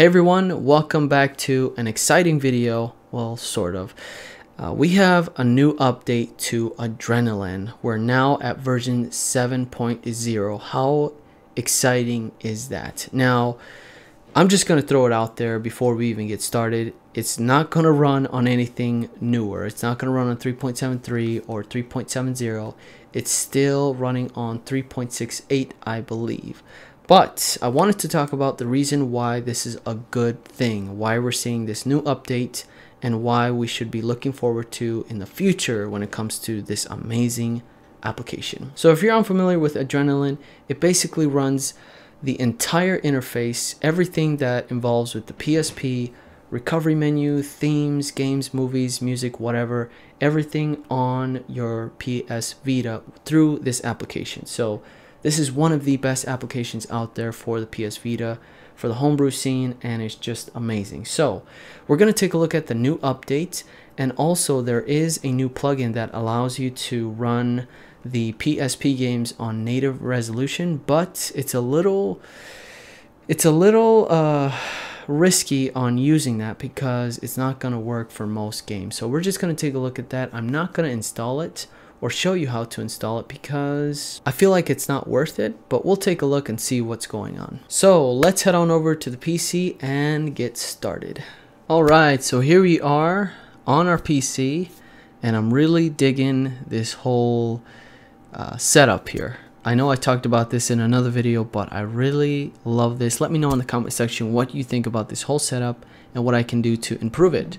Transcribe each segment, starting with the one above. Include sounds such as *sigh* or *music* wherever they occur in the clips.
Hey everyone, welcome back to an exciting video. Well, sort of. Uh, we have a new update to Adrenaline. We're now at version 7.0. How exciting is that? Now, I'm just going to throw it out there before we even get started. It's not going to run on anything newer. It's not going to run on 3.73 or 3.70. It's still running on 3.68, I believe. But I wanted to talk about the reason why this is a good thing, why we're seeing this new update, and why we should be looking forward to in the future when it comes to this amazing application. So if you're unfamiliar with Adrenaline, it basically runs the entire interface, everything that involves with the PSP, recovery menu, themes, games, movies, music, whatever, everything on your PS Vita through this application. So this is one of the best applications out there for the PS Vita, for the homebrew scene, and it's just amazing. So we're going to take a look at the new update, and also there is a new plugin that allows you to run the PSP games on native resolution, but it's a little, it's a little, uh, risky on using that because it's not going to work for most games. So we're just going to take a look at that. I'm not going to install it or show you how to install it because I feel like it's not worth it, but we'll take a look and see what's going on. So let's head on over to the PC and get started. Alright, so here we are on our PC and I'm really digging this whole uh, setup here. I know I talked about this in another video, but I really love this. Let me know in the comment section what you think about this whole setup and what I can do to improve it.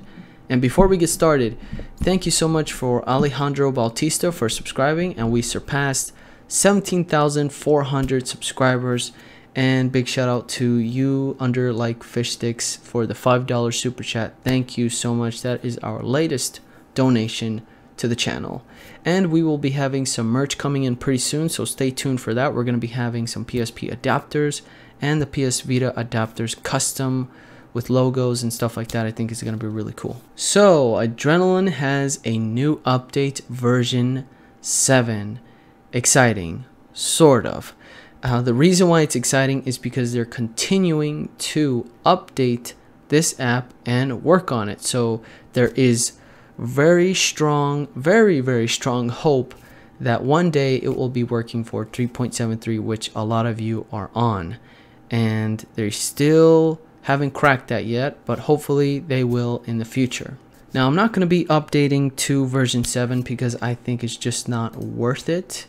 And before we get started, thank you so much for Alejandro Bautista for subscribing and we surpassed 17,400 subscribers and big shout out to you under like fish sticks for the $5 super chat. Thank you so much. That is our latest donation to the channel. And we will be having some merch coming in pretty soon, so stay tuned for that. We're going to be having some PSP adapters and the PS Vita adapters custom with logos and stuff like that. I think is going to be really cool. So, Adrenaline has a new update version 7. Exciting, sort of. Uh, the reason why it's exciting is because they're continuing to update this app and work on it. So, there is very strong, very, very strong hope that one day it will be working for 3.73, which a lot of you are on. And they're still haven't cracked that yet, but hopefully they will in the future. Now, I'm not going to be updating to version 7 because I think it's just not worth it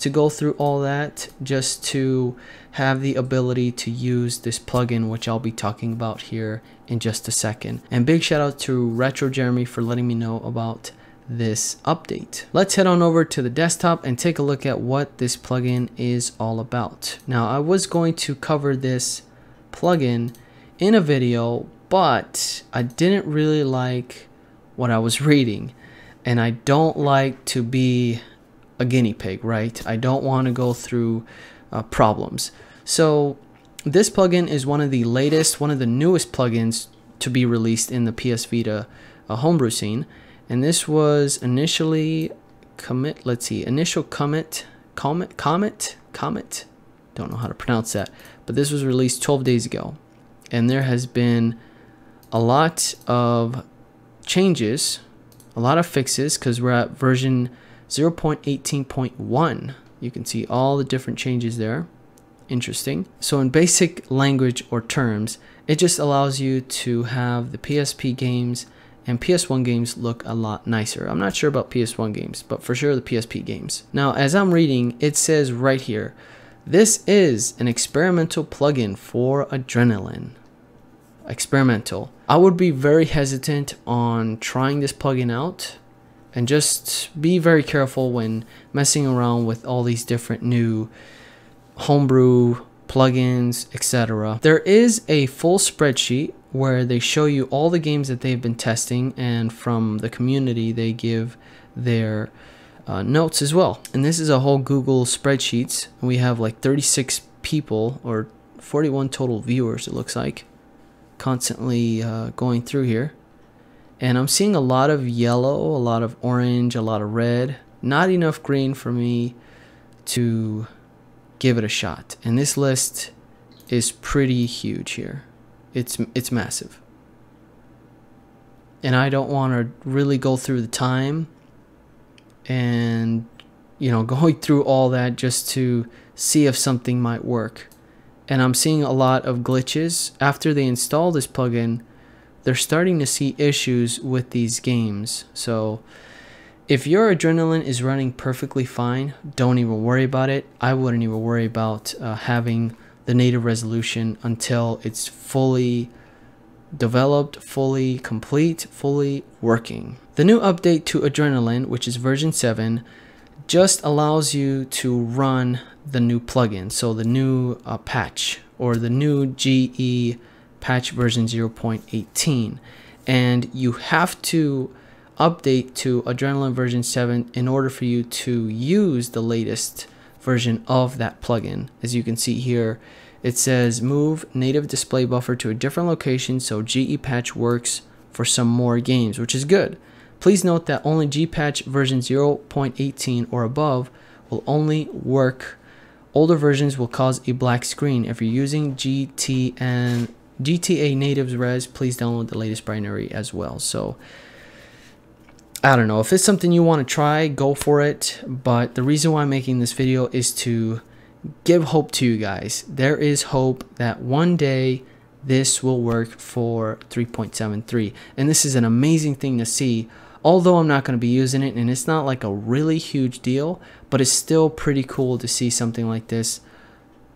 to go through all that just to have the ability to use this plugin, which I'll be talking about here in just a second. And big shout out to Retro Jeremy for letting me know about this update. Let's head on over to the desktop and take a look at what this plugin is all about. Now, I was going to cover this plugin in a video, but I didn't really like what I was reading. And I don't like to be a guinea pig, right? I don't want to go through uh, problems. So this plugin is one of the latest, one of the newest plugins to be released in the PS Vita uh, homebrew scene. And this was initially commit, let's see, initial commit, comet, comet, comet, don't know how to pronounce that, but this was released 12 days ago and there has been a lot of changes, a lot of fixes because we're at version 0.18.1. You can see all the different changes there. Interesting. So in basic language or terms, it just allows you to have the PSP games and PS1 games look a lot nicer. I'm not sure about PS1 games, but for sure the PSP games. Now, as I'm reading, it says right here, this is an experimental plugin for Adrenaline experimental. I would be very hesitant on trying this plugin out and just be very careful when messing around with all these different new homebrew plugins, etc. There is a full spreadsheet where they show you all the games that they've been testing and from the community they give their uh, notes as well. And this is a whole Google spreadsheets. We have like 36 people or 41 total viewers it looks like constantly uh, going through here. And I'm seeing a lot of yellow, a lot of orange, a lot of red. Not enough green for me to give it a shot. And this list is pretty huge here. It's it's massive. And I don't want to really go through the time and you know, *laughs* going through all that just to see if something might work. And I'm seeing a lot of glitches after they install this plugin. They're starting to see issues with these games. So if your adrenaline is running perfectly fine, don't even worry about it. I wouldn't even worry about uh, having the native resolution until it's fully developed, fully complete, fully working. The new update to Adrenaline, which is version 7, just allows you to run the new plugin. So the new uh, patch or the new GE patch version 0.18. And you have to update to Adrenaline version 7 in order for you to use the latest version of that plugin. As you can see here, it says move native display buffer to a different location so GE patch works for some more games, which is good. Please note that only GE patch version 0.18 or above will only work. Older versions will cause a black screen. If you're using GTA natives res, please download the latest binary as well. So I don't know if it's something you want to try, go for it. But the reason why I'm making this video is to give hope to you guys. There is hope that one day this will work for 3.73 and this is an amazing thing to see although I'm not going to be using it and it's not like a really huge deal, but it's still pretty cool to see something like this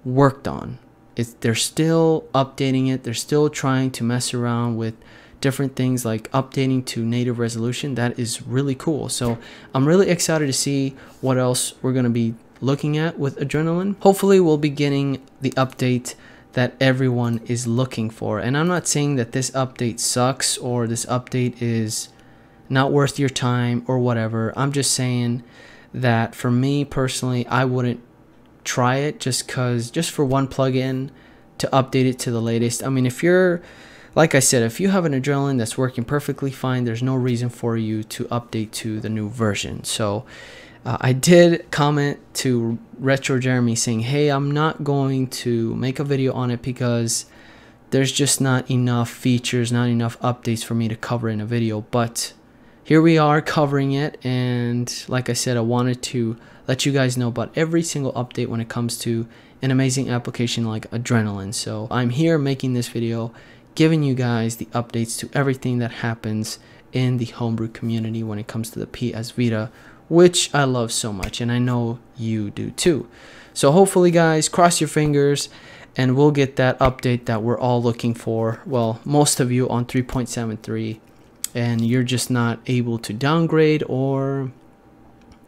worked on. It's, they're still updating it. They're still trying to mess around with different things like updating to native resolution. That is really cool. So I'm really excited to see what else we're going to be looking at with Adrenaline. Hopefully we'll be getting the update that everyone is looking for. And I'm not saying that this update sucks or this update is not worth your time or whatever. I'm just saying that for me personally, I wouldn't try it just cuz just for one plugin to update it to the latest. I mean, if you're like I said, if you have an adrenaline that's working perfectly fine, there's no reason for you to update to the new version. So uh, I did comment to Retro Jeremy saying, hey, I'm not going to make a video on it because there's just not enough features, not enough updates for me to cover in a video. But here we are covering it and like I said I wanted to let you guys know about every single update when it comes to an amazing application like Adrenaline. So I'm here making this video giving you guys the updates to everything that happens in the homebrew community when it comes to the PS Vita which I love so much and I know you do too. So hopefully guys cross your fingers and we'll get that update that we're all looking for. Well most of you on 3.73 and you're just not able to downgrade or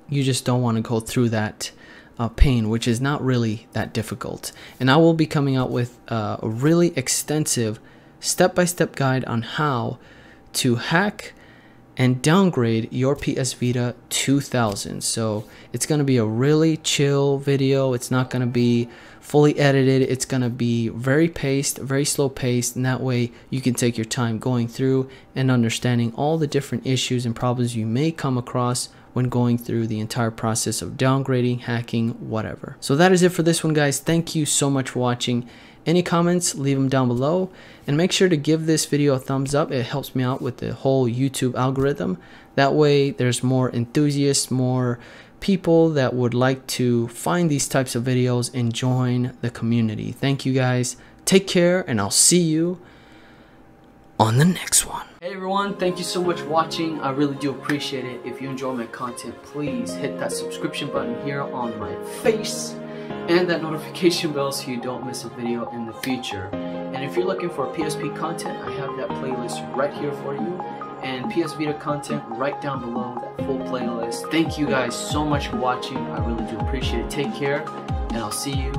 you just don't want to go through that uh, pain, which is not really that difficult. And I will be coming out with uh, a really extensive step-by-step -step guide on how to hack and downgrade your PS Vita 2000. So it's going to be a really chill video. It's not going to be fully edited. It's going to be very paced, very slow paced. And that way you can take your time going through and understanding all the different issues and problems you may come across when going through the entire process of downgrading, hacking, whatever. So that is it for this one, guys. Thank you so much for watching. Any comments, leave them down below. And make sure to give this video a thumbs up. It helps me out with the whole YouTube algorithm. That way there's more enthusiasts, more people that would like to find these types of videos and join the community. Thank you guys. Take care and I'll see you on the next one. Hey everyone, thank you so much for watching. I really do appreciate it. If you enjoy my content, please hit that subscription button here on my face and that notification bell so you don't miss a video in the future. And if you're looking for PSP content, I have that playlist right here for you and PS Vita content right down below, that full playlist. Thank you guys so much for watching. I really do appreciate it. Take care, and I'll see you